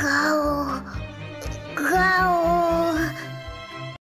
go.